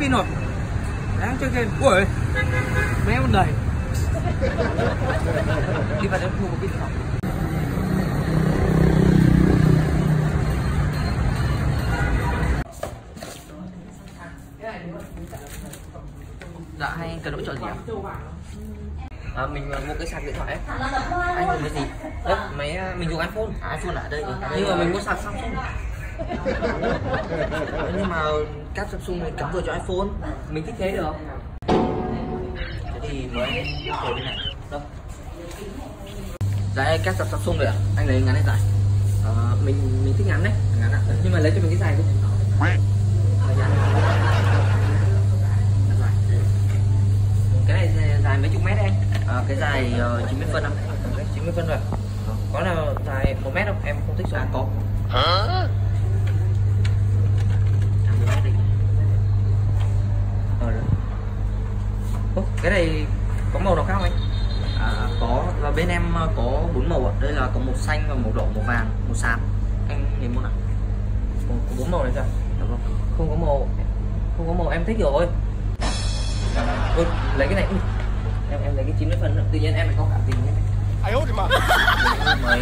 pin rồi. Đang chơi game ui mấy em đầy đi vào trong mua một pin không dạ hay anh cần hỗ trợ gì ạ. À, mình à, mua cái sạc điện thoại ấy. anh dùng cái gì? Ơ, máy à, mình dùng iphone. À, iphone à? ở đây. Nhưng mà mình mua sạc samsung. nhưng mà các samsung này cắm vừa cho iphone. Mình thích thế được thế thì mới để bên này. Đâu? Dài cáp sạc samsung rồi ạ. Anh lấy ngắn hay dài à, mình mình thích ngắn đấy. Ngắn ạ. Nhưng mà lấy cho mình cái dài đi dạ, ừ. cái này dài- mấy chục mét em. À, cái dài ờ, uh, 90 phân không 90 phân rồi. Có nào dài một mét không? Em không thích dài có. Hả một mét đi ờ, rồi. Ủa, cái này có màu nào khác không anh? À, có và bên em ờ, có bốn màu ạ. Đây là có màu xanh và màu đỏ, màu vàng, màu xám. Anh nhìn màu nào? Có bốn màu này chưa Không? không có màu không có màu em thích rồi. Ôi, lấy cái này. Ui. Em em lấy cái chín phần tự nhiên em lại có cảm tình nhé. Ai hốt thì mà. Mày